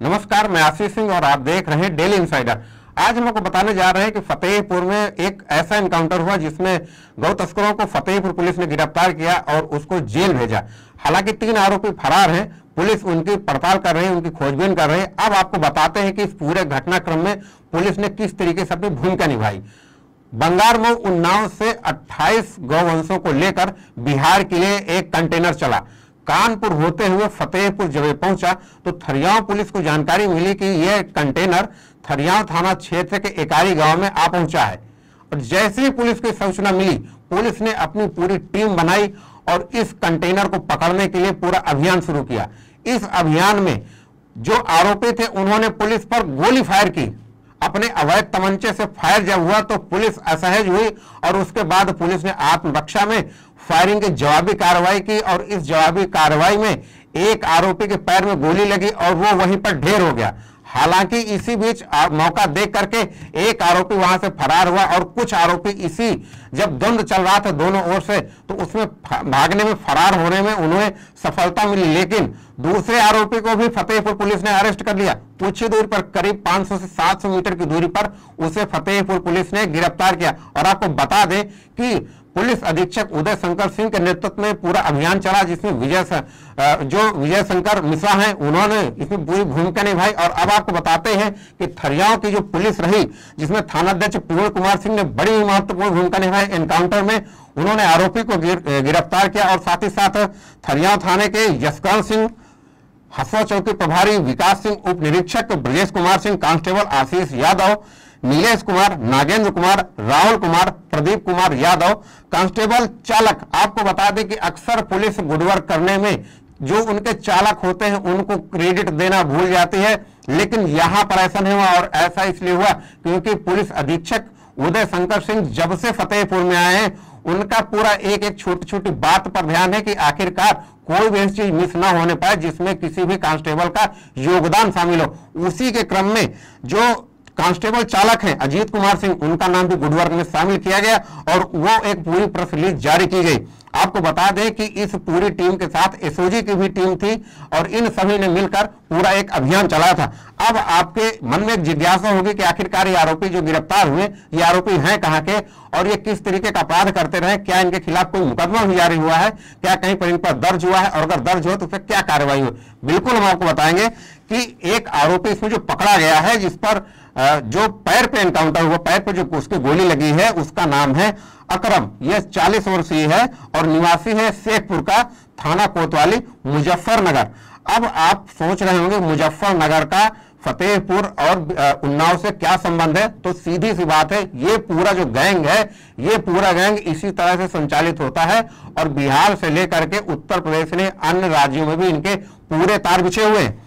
नमस्कार, मैं आशीष सिंह और आप देख रहे हैं डेली इंसाइडर आज हम आपको बताने जा रहे हैं कि फतेहपुर में एक ऐसा एनकाउंटर हुआ जिसमें गौ तस्करों को फतेहपुर पुलिस ने गिरफ़्तार किया और उसको जेल भेजा। हालाँकि तीन आरोपी फरार हैं, पुलिस उनकी पड़ताल कर रही है, उनकी खोजबीन कर रही है। अब आपको बताते हैं कि इस पूरे घटनाक्रम में पुलिस ने किस तरीके से अपनी भूमिका निभाई। बंगाल में उन्नाव से 28 गौवंशों को लेकर बिहार के लिए एक कंटेनर चला। कानपुर होते हुए फतेहपुर जब पहुँचा तो थरियाव पुलिस को जानकारी मिली कि यह कंटेनर थरियाव थाना क्षेत्र के एकारी गाँव में आ पहुँचा है। और जैसे ही पुलिस को सूचना मिली, पुलिस ने अपनी पूरी टीम बनाई और इस कंटेनर को पकड़ने के लिए पूरा अभियान शुरू किया। इस अभियान में जो आरोपी थे, उन्होंने पुलिस पर गोली फायर की। अपने अवैध तमंचे से फायर जब हुआ तो पुलिस असहज हुई और उसके बाद पुलिस ने आत्मरक्षा में फायरिंग की जवाबी कार्रवाई की और इस जवाबी कार्रवाई में एक आरोपी के पैर में गोली लगी और वो वहीं पर ढेर हो गया। हालाँकि इसी बीच मौका देख करके एक आरोपी वहाँ से फरार हुआ और कुछ आरोपी इसी जब द्वंद चल रहा था दोनों ओर से तो उसमें भागने में, फरार होने में उन्हें सफलता मिली। लेकिन दूसरे आरोपी को भी फतेहपुर पुलिस ने अरेस्ट कर लिया। कुछ ही दूरी पर, करीब 500 से 700 मीटर की दूरी पर, उसे फतेहपुर पुलिस ने गिरफ़्तार किया। और आपको बता दें कि पुलिस अधीक्षक उदय शंकर सिंह के नेतृत्व में पूरा अभियान चला जिसमें विजय जो विजय शंकर मिश्रा हैं, उन्होंने इसमें पूरी भूमिका निभाई। और अब आपको बताते हैं कि थरियाओं की जो पुलिस रही, जिसमें थानाध्यक्ष पूर्ण कुमार सिंह ने बड़ी महत्वपूर्ण भूमिका निभाई एनकाउंटर में, उन्होंने आरोपी को गिरफ़्तार किया और साथ ही साथ थरियाव थाने के यशकांत सिंह हसवा चौकी प्रभारी विकास सिंह, उप निरीक्षक ब्रजेश कुमार सिंह, कांस्टेबल आशीष यादव नीलेश कुमार, नागेंद्र कुमार, राहुल कुमार, प्रदीप कुमार यादव, कांस्टेबल चालक। आपको बता दें कि अक्सर पुलिस गुडवर्क करने में जो उनके चालक होते हैं, उनको क्रेडिट देना भूल जाती है। लेकिन यहाँ पर ऐसा नहीं हुआ और ऐसा इसलिए हुआ क्योंकि पुलिस अधीक्षक उदय शंकर सिंह जब से फतेहपुर में आए हैं, उनका पूरा एक एक छोटी छोटी बात पर ध्यान है कि आखिरकार कोई भी ऐसी चीज़ मिस ना होने पाए जिसमें किसी भी कांस्टेबल का योगदान शामिल हो। उसी के क्रम में जो कांस्टेबल चालक हैं, अजीत कुमार सिंह, उनका नाम भी गुडवर्क में शामिल किया गया और वो एक पूरी प्रेस रिलीज़ जारी की गई। आपको बता दें कि इस पूरी टीम के साथ एसओजी की भी टीम थी और इन सभी ने मिलकर पूरा एक अभियान चलाया था। अब आपके मन में एक जिज्ञासा होगी कि आखिरकार ये आरोपी जो गिरफ़्तार हुए, ये आरोपी हैं कहाँ के और ये किस तरीके का अपराध करते रहे, क्या इनके खिलाफ कोई मुकदमा भी जारी हुआ है, क्या कहीं पर इन पर दर्ज हुआ है और अगर दर्ज हो तो फिर क्या कार्रवाई हुई बिल्कुल हम आपको बताएँगे कि एक आरोपी इसमें जो पकड़ा गया है, जिस पर जो पैर पे एनकाउंटर हुआ, पैर पे जो उसकी गोली लगी है, उसका नाम है अकरम। यह 40 वर्षीय है और निवासी है शेखपुर का थाना कोतवाली, मुजफ्फरनगर। अब आप सोच रहे होंगे, मुजफ्फरनगर का फतेहपुर और उन्नाव से क्या संबंध है? तो सीधी सी बात है, ये पूरा जो गैंग है, ये पूरा गैंग इसी तरह से संचालित होता है और बिहार से लेकर के उत्तर प्रदेश ने अन्य राज्यों में भी इनके पूरे तार बिछे हुए हैं।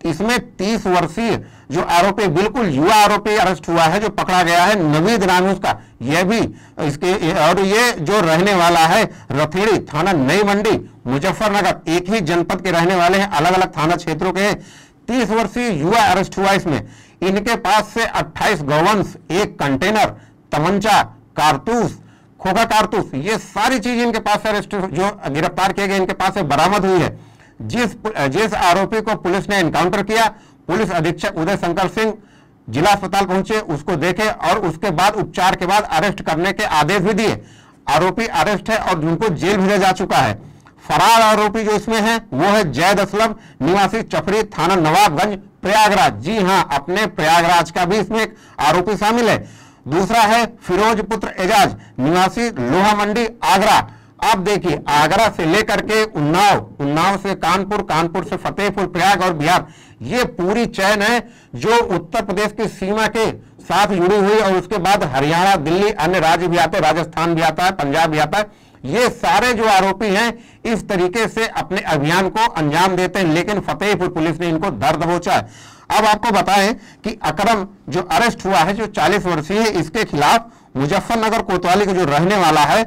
इसमें 30 वर्षीय जो आरोपी, बिल्कुल युवा आरोपी अरेस्ट हुआ है, जो पकड़ा गया है, नवीद नाम उसका। यह भी इसके, और ये जो रहने वाला है, रथेड़ी थाना नई मंडी, मुजफ्फरनगर, एक ही जनपद के रहने वाले हैं अलग अलग थाना क्षेत्रों के तीस वर्षीय युवा अरेस्ट हुआ इसमें। इनके पास से 28 गौवंश, एक कंटेनर, तमंचा, कारतूस, खोखा कारतूस, ये सारी चीज़ इनके पास अरेस्ट, जो गिरफ़्तार किए गए, इनके पास से बरामद हुई है। जिस जिस आरोपी को पुलिस ने एनकाउंटर किया, पुलिस अधीक्षक उदय शंकर सिंह जिला अस्पताल पहुँचे, उसको देखे और उसके बाद उपचार के बाद अरेस्ट करने के आदेश भी दिए। आरोपी अरेस्ट है और उनको जेल भेजा जा चुका है। फरार आरोपी जो इसमें है, वो है जैद असलम, निवासी चफरी थाना नवाबगंज, प्रयागराज। जी हाँ अपने प्रयागराज का भी इसमें एक आरोपी शामिल है। दूसरा है फिरोज पुत्र एजाज, निवासी लोहा मंडी आगरा। अब देखिए, आगरा से लेकर के उन्नाव उन्नाव से कानपुर कानपुर से फतेहपुर, प्रयाग और बिहार, ये पूरी चैन है जो उत्तर प्रदेश की सीमा के साथ जुड़ी हुई और उसके बाद हरियाणा, दिल्ली, अन्य राज्य भी आते राजस्थान भी आता है, पंजाब भी आता है। ये सारे जो आरोपी हैं, इस तरीके से अपने अभियान को अंजाम देते हैं, लेकिन फतेहपुर पुलिस ने इनको दर दबोचा है। अब आपको बताएँ कि अकरम जो अरेस्ट हुआ है, जो 40 वर्षीय है, इसके खिलाफ मुजफ्फरनगर कोतवाली का जो रहने वाला है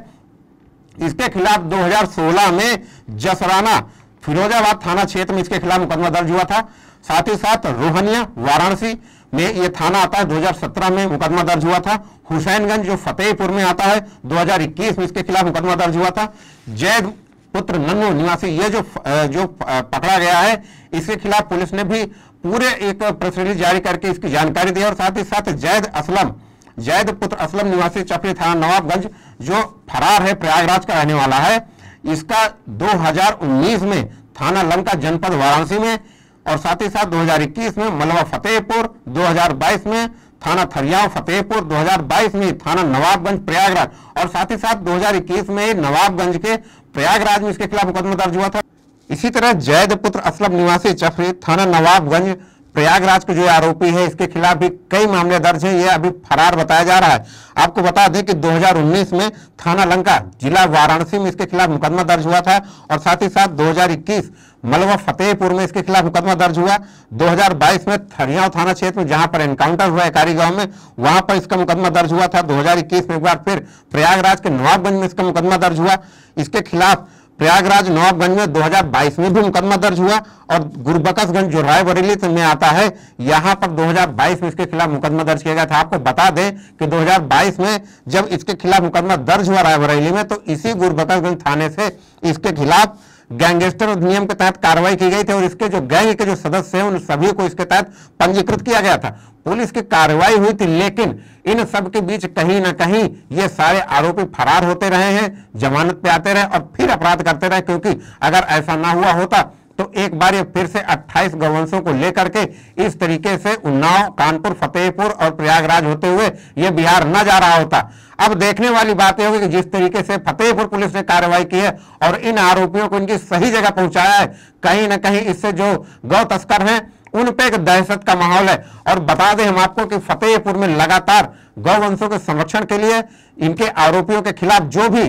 इसके खिलाफ 2016 में जसराना फिरोजाबाद थाना क्षेत्र में इसके खिलाफ मुकदमा दर्ज हुआ था। साथ ही साथ रोहनिया, वाराणसी में ये थाना आता है। 2017 में मुकदमा दर्ज हुआ था। हुसैनगंज, जो फतेहपुर में आता है 2021 में इसके खिलाफ मुकदमा दर्ज हुआ था। जैद पुत्र नन्नू निवासी, ये जो जो पकड़ा गया है, इसके खिलाफ पुलिस ने भी पूरे एक प्रेस रिलीज़ जारी करके इसकी जानकारी दी और साथ ही साथ जैद असलम जैद पुत्र असलम निवासी चपरी थाना नवाबगंज, जो फरार है, प्रयागराज का रहने वाला है। इसका 2019 में थाना लंका जनपद वाराणसी में और साथ ही साथ 2021 में मलवा फतेहपुर 2022 में थाना थरियाव फतेहपुर 2022 में थाना नवाबगंज, प्रयागराज और साथ ही साथ 2021 में नवाबगंज के प्रयागराज में इसके खिलाफ मुकदमा दर्ज हुआ था। इसी तरह जैद पुत्र असलम निवासी चफरी थाना नवाबगंज प्रयागराज के जो आरोपी है, इसके खिलाफ भी कई मामले दर्ज हैं, ये अभी फरार बताया जा रहा है। आपको बता दें कि 2019 में थाना लंका, जिला वाराणसी में इसके खिलाफ मुकदमा दर्ज हुआ था और साथ ही साथ 2021 मलवा फतेहपुर में इसके खिलाफ मुकदमा दर्ज हुआ। 2022 में थरियाव थाना क्षेत्र में, जहाँ पर एनकाउंटर हुआ एकारी गाँव में, वहाँ पर इसका मुकदमा दर्ज हुआ था। 2021 में एक बार फिर प्रयागराज के नवाबगंज में इसका मुकदमा दर्ज हुआ। इसके खिलाफ प्रयागराज नवाबगंज में 2022 में भी मुकदमा दर्ज हुआ और गुरबकसगंज जो रायबरेली में आता है। यहाँ पर 2022 में इसके खिलाफ मुकदमा दर्ज किया गया था। आपको बता दें कि 2022 में जब इसके खिलाफ मुकदमा दर्ज हुआ रायबरेली में तो इसी गुरबकसगंज थाने से इसके खिलाफ गैंगस्टर अधिनियम के तहत कार्रवाई की गई थी और इसके जो गैंग के जो सदस्य हैं, उन सभी को इसके तहत पंजीकृत किया गया था। पुलिस की कार्रवाई हुई थी, लेकिन इन सब के बीच कहीं ना कहीं ये सारे आरोपी फरार होते रहे हैं, जमानत पे आते रहे और फिर अपराध करते रहे, क्योंकि अगर ऐसा ना हुआ होता तो एक बार ये फिर से 28 गौवंशों को लेकर के इस तरीके से उन्नाव, कानपुर, फतेहपुर और प्रयागराज होते हुए ये बिहार न जा रहा होता। अब देखने वाली बात यह होगी कि जिस तरीके से फतेहपुर पुलिस ने कार्रवाई की है और इन आरोपियों को इनकी सही जगह पहुँचाया है, कहीं ना कहीं इससे जो गौ तस्कर है, उन पे एक दहशत का माहौल है। और बता दें हम आपको कि फतेहपुर में लगातार गौवंशों के संरक्षण के लिए इनके आरोपियों के खिलाफ जो भी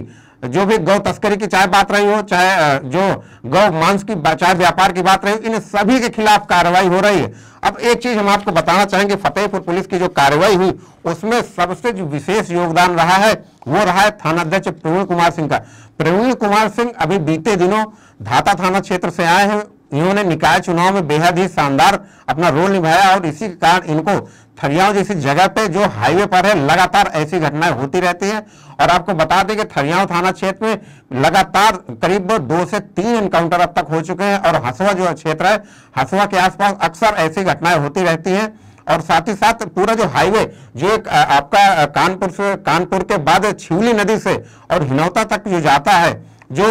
जो भी गौ तस्करी की चाहे बात रही हो, चाहे जो गौ मांस की चाहे व्यापार की बात रही हो इन सभी के खिलाफ कार्रवाई हो रही है। अब एक चीज़ हम आपको बताना चाहेंगे, फतेहपुर पुलिस की जो कार्रवाई हुई, उसमें सबसे जो विशेष योगदान रहा है, वो रहा है थाना अध्यक्ष प्रवीण कुमार सिंह का। प्रवीण कुमार सिंह अभी बीते दिनों धाता थाना क्षेत्र से आए हैं इन्होंने निकाय चुनाव में बेहद ही शानदार अपना रोल निभाया और इसी के कारण इनको थरियाओं जैसी जगह पे जो हाईवे पर है, लगातार ऐसी घटनाएँ होती रहती है। और आपको बता दें कि थरियाओं थाना क्षेत्र में लगातार करीब दो से तीन एनकाउंटर अब तक हो चुके हैं और हसुआ जो क्षेत्र है, हसुआ के आसपास अक्सर ऐसी घटनाएँ होती रहती हैं। और साथ ही साथ पूरा जो हाईवे, जो एक, आपका कानपुर से, कानपुर के बाद छिवली नदी से और हिनौता तक जो जाता है जो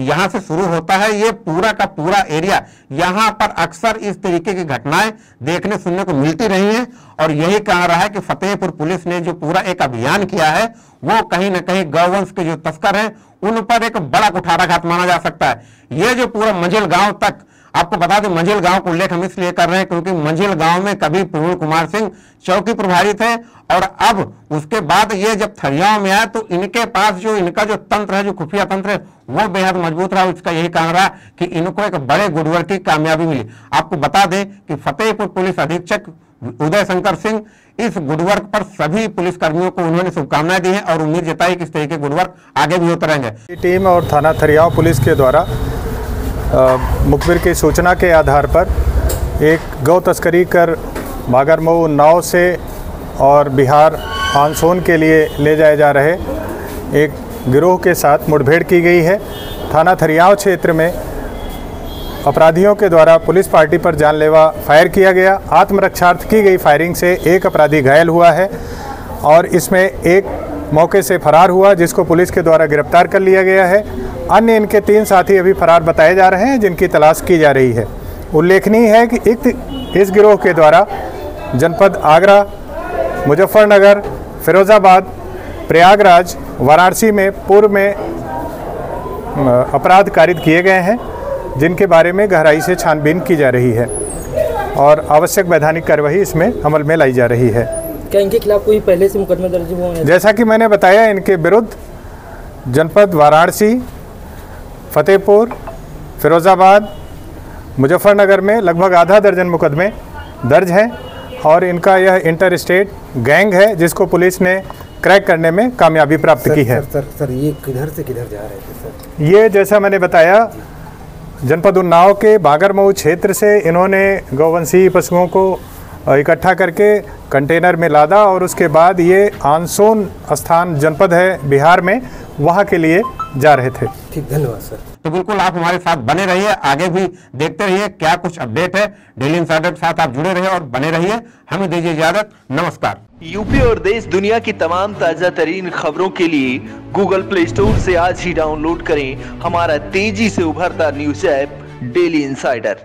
यहाँ से शुरू होता है ये पूरा का पूरा एरिया यहाँ पर अक्सर इस तरीके की घटनाएँ देखने सुनने को मिलती रही हैं और यही कह रहा है कि फतेहपुर पुलिस ने जो पूरा एक अभियान किया है, वो कहीं ना कहीं गौवंश के जो तस्कर हैं, उन पर एक बड़ा कुठाराघात माना जा सकता है। ये जो पूरा मंजिल गाँव तक आपको बता दें, मंजिल गाँव को उल्लेख हम इसलिए कर रहे हैं क्योंकि मंजिल गाँव में कभी प्रवीण कुमार सिंह चौकी प्रभारी थे और अब उसके बाद ये जब थरियाओं में आए तो इनके पास जो इनका जो तंत्र है, जो खुफिया तंत्र है, वो बेहद मज़बूत रहा। उसका यही कारण रहा कि इनको एक बड़े गुडवर की कामयाबी मिली। आपको बता दें कि फतेहपुर पुलिस अधीक्षक उदय शंकर सिंह, इस गुडवर्क पर सभी पुलिस कर्मियों को उन्होंने शुभकामनाएँ दी हैं और उम्मीद जताई कि इस तरीके गुडवर्क आगे भी होते रहेंगे। टीम और थाना थरियाव पुलिस के द्वारा मुखबिर की सूचना के आधार पर एक गौ तस्करी कर मागरमऊ नाव से और बिहार आनसोन के लिए ले जाए जा रहे एक गिरोह के साथ मुठभेड़ की गई है। थाना थरियाव क्षेत्र में अपराधियों के द्वारा पुलिस पार्टी पर जानलेवा फायर किया गया। आत्मरक्षार्थ की गई फायरिंग से एक अपराधी घायल हुआ है और इसमें एक मौके से फरार हुआ, जिसको पुलिस के द्वारा गिरफ़्तार कर लिया गया है। अन्य इनके तीन साथी अभी फरार बताए जा रहे हैं जिनकी तलाश की जा रही है। उल्लेखनीय है कि एक इस गिरोह के द्वारा जनपद आगरा मुजफ्फरनगर फिरोज़ाबाद प्रयागराज वाराणसी में पूर्व में अपराध कारित किए गए हैं जिनके बारे में गहराई से छानबीन की जा रही है और आवश्यक वैधानिक कार्यवाही इसमें अमल में लाई जा रही है। क्या इनके खिलाफ कोई पहले से मुकदमा दर्ज हुआ है? जैसा कि मैंने बताया इनके विरुद्ध जनपद वाराणसी फतेहपुर फिरोज़ाबाद मुजफ्फरनगर में लगभग आधा दर्जन मुकदमे दर्ज हैं और इनका यह इंटर स्टेट गैंग है जिसको पुलिस ने क्रैक करने में कामयाबी प्राप्त सर, की है। सर, सर सर ये किधर से किधर जा रहे थे सर? ये जैसा मैंने बताया जनपद उन्नाव के बागरमऊ क्षेत्र से इन्होंने गौवंशी पशुओं को इकट्ठा करके कंटेनर में लादा और उसके बाद ये आनसोन स्थान जनपद है बिहार में वहाँ के लिए जा रहे थे। ठीक धन्यवाद सर। तो बिल्कुल आप हमारे साथ बने रहिए आगे भी देखते रहिए क्या कुछ अपडेट है। डेली इंसाइडर के साथ आप जुड़े रहिए और बने रहिए। हमें दीजिए इजाज़त। नमस्कार। यूपी और देश दुनिया की तमाम ताज़ा तरीन खबरों के लिए गूगल प्ले स्टोर से आज ही डाउनलोड करें हमारा तेज़ी से उभरता न्यूज़ ऐप डेली इंसाइडर